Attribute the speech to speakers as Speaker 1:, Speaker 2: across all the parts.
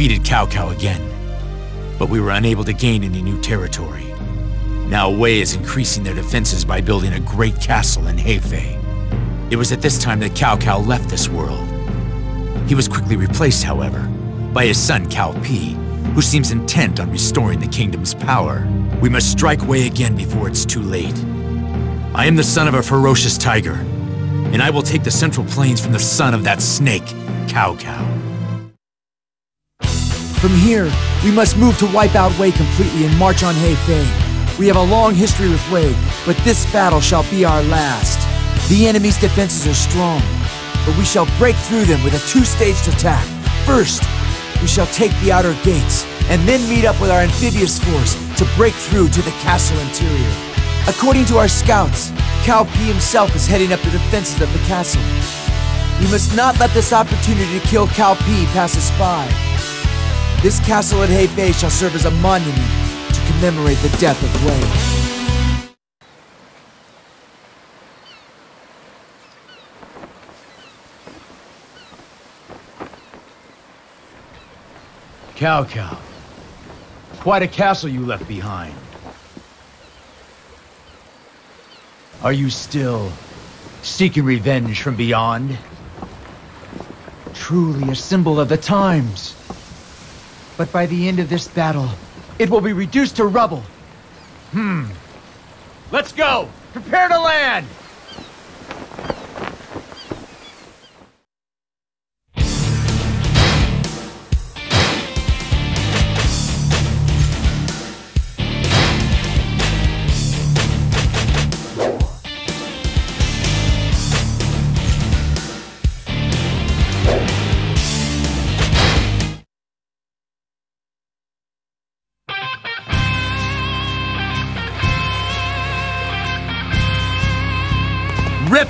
Speaker 1: defeated Cao again, but we were unable to gain any new territory. Now Wei is increasing their defenses by building a great castle in Hefei. It was at this time that Cao left this world. He was quickly replaced, however, by his son Cao Pi, who seems intent on restoring the kingdom's power. We must strike Wei again before it's too late. I am the son of a ferocious tiger, and I will take the Central Plains from the son of that snake, Cao Cao.
Speaker 2: From here, we must move to wipe out Wei completely and march on Hefei. We have a long history with Wei, but this battle shall be our last. The enemy's defenses are strong, but we shall break through them with a two-staged attack. First, we shall take the outer gates, and then meet up with our amphibious force to break through to the castle interior. According to our scouts, Cao Pi himself is heading up the defenses of the castle. We must not let this opportunity to kill Cao Pi pass us by. This castle at Hefei shall serve as a monument to commemorate the death of Wei.
Speaker 1: Cao Cao. Quite a castle you left behind. Are you still seeking revenge from beyond?
Speaker 2: Truly a symbol of the times. But by the end of this battle, it will be reduced to rubble.
Speaker 1: Hmm. Let's go! Prepare to land!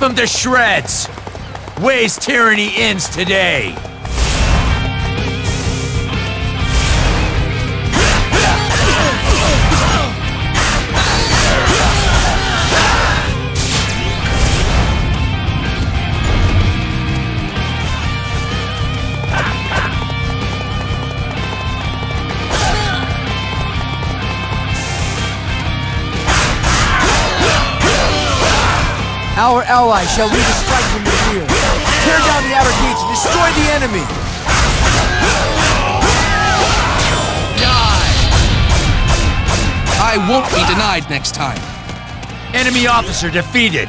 Speaker 1: Rip them to shreds! Wei's tyranny ends today!
Speaker 2: Our ally shall lead a strike from the rear. Tear down the outer gates and destroy the enemy! Die!
Speaker 3: I won't be denied next time.
Speaker 1: Enemy officer defeated!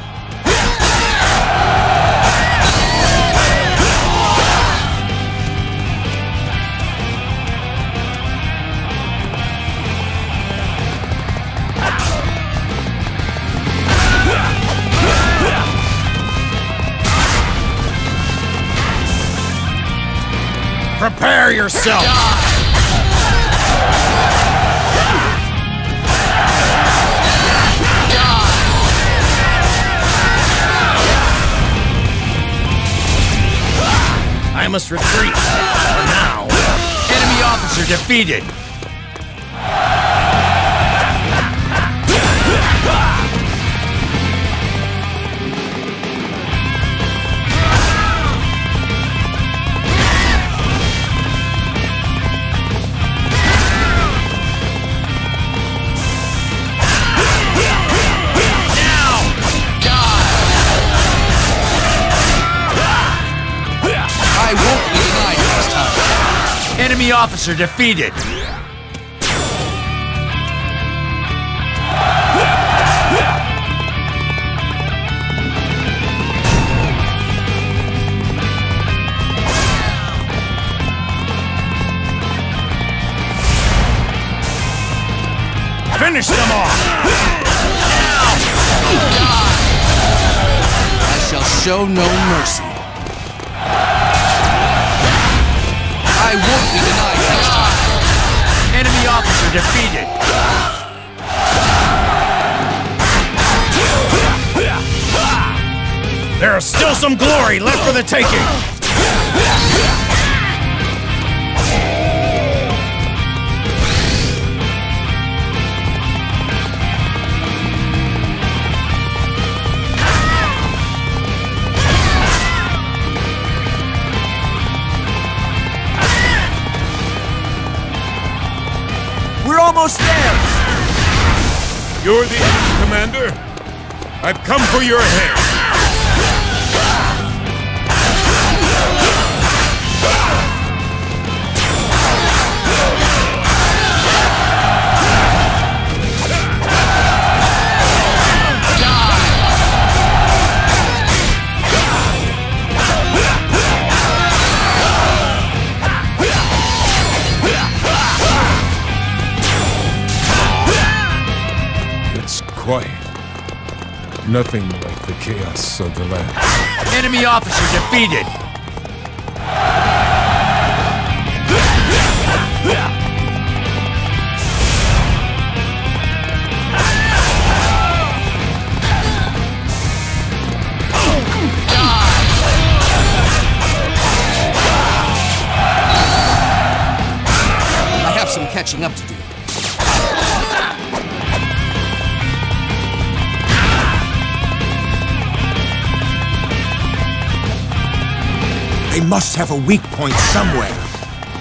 Speaker 1: Prepare yourself! I must retreat. For now. Enemy officer defeated. Officer defeated. Finish them off!
Speaker 3: I shall show no mercy. I won't be.
Speaker 1: Defeated. There is still some glory left for the taking.
Speaker 4: I've come for your head. Nothing like the chaos of the land.
Speaker 1: Enemy officer defeated!
Speaker 3: I have some catching up to do.
Speaker 1: They must have a weak point somewhere.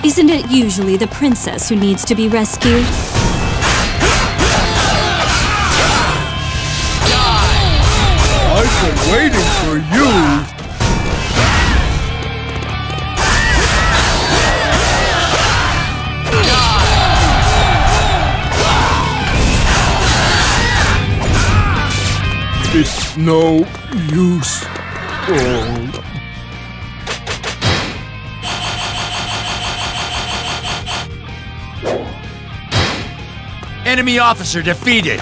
Speaker 5: Isn't it usually the princess who needs to be rescued?
Speaker 4: I've been waiting for you! It's no use. Oh.
Speaker 1: Enemy officer defeated!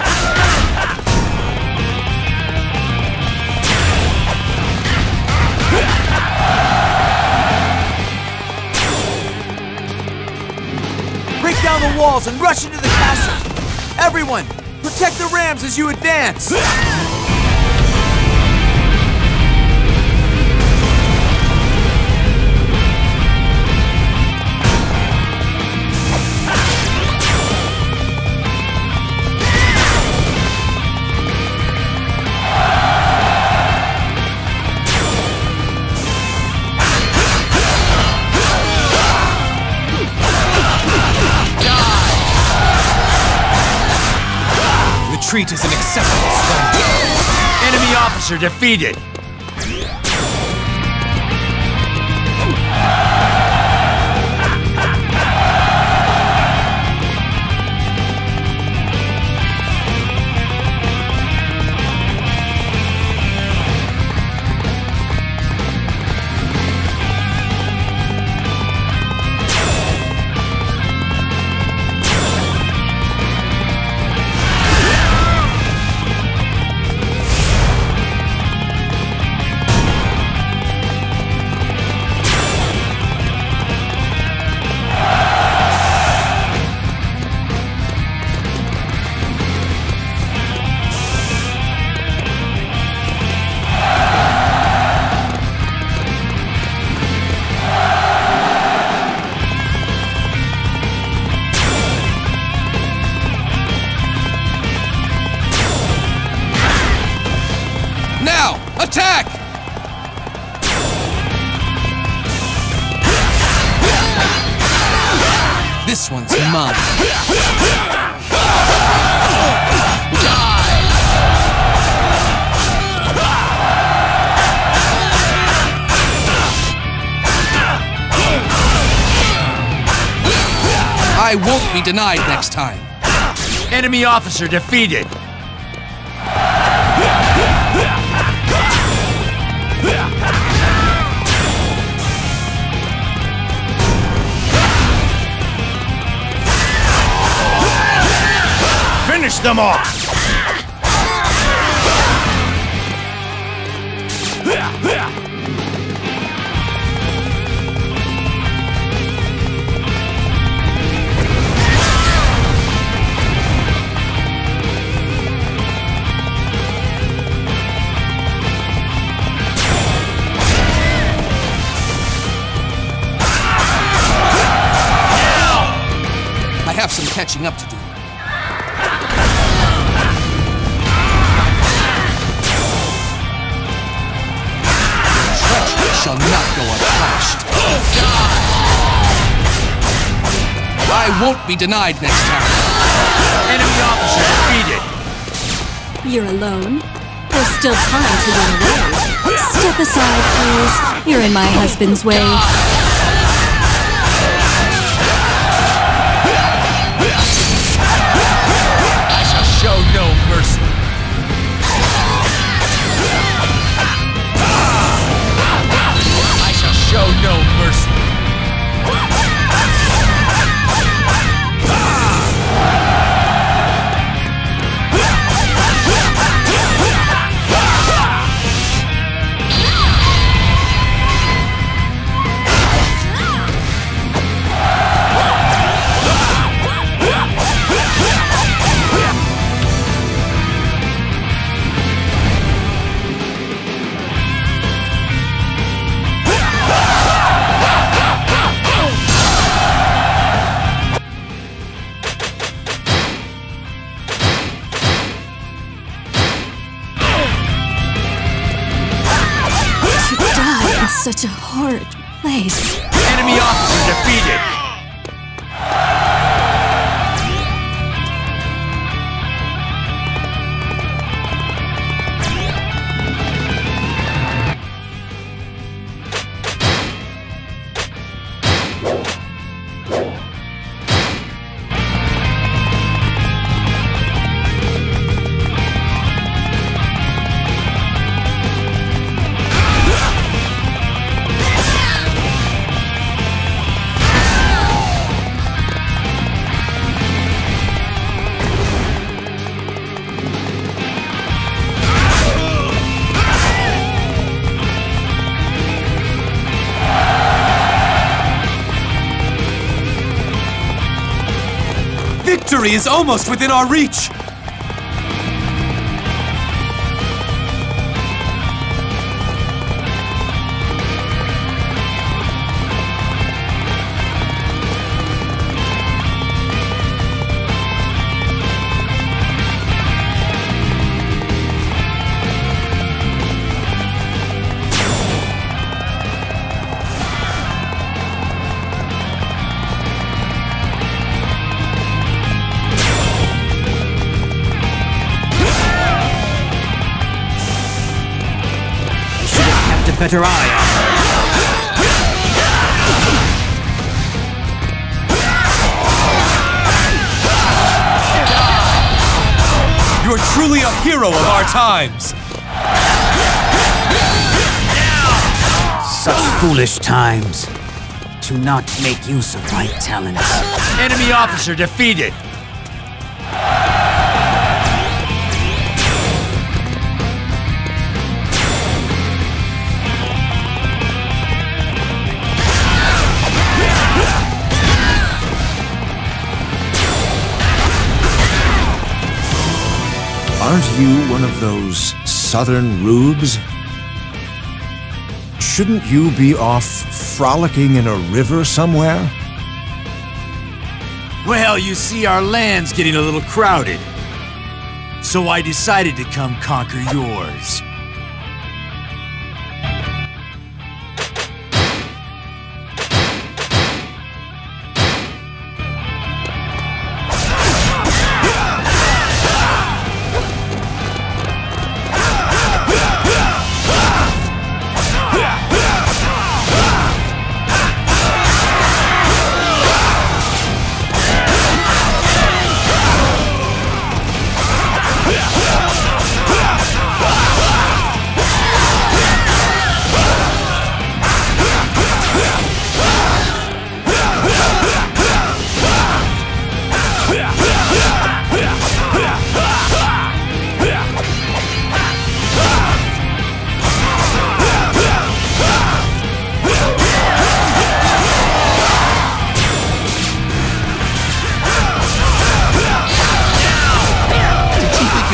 Speaker 2: Break down the walls and rush into the castle! Everyone, protect the rams as you advance!
Speaker 3: Retreat is an acceptable strategy.
Speaker 1: Enemy officer defeated!
Speaker 3: I won't be denied next time.
Speaker 1: Enemy officer defeated! Finish them off!
Speaker 3: I have some catching up to do. Shall not go unpunished. I won't be denied next time.
Speaker 1: Enemy officer defeated!
Speaker 5: You're alone? There's still time to run away. Step aside, please. You're in my husband's way. Place.
Speaker 1: Enemy officer defeated!
Speaker 3: Is almost within our reach!
Speaker 2: Better eye on her.
Speaker 3: You're truly a hero of our times!
Speaker 2: Such foolish times. To not make use of my talents.
Speaker 1: Enemy officer defeated!
Speaker 6: Aren't you one of those southern rubes? Shouldn't you be off frolicking in a river somewhere?
Speaker 1: Well, you see, our land's getting a little crowded. So I decided to come conquer yours.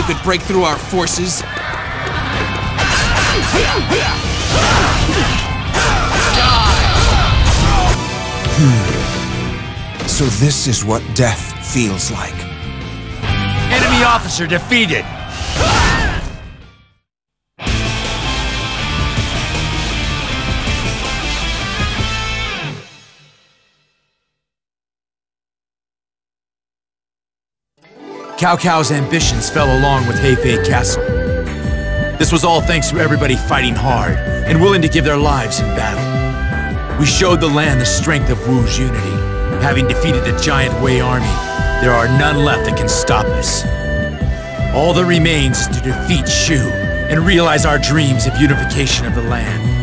Speaker 3: Could break through our forces?
Speaker 6: So this is what death feels like.
Speaker 1: Enemy officer defeated! Cao Cao's ambitions fell along with Hefei Castle. This was all thanks to everybody fighting hard and willing to give their lives in battle. We showed the land the strength of Wu's unity. Having defeated the giant Wei army, there are none left that can stop us. All that remains is to defeat Shu and realize our dreams of unification of the land.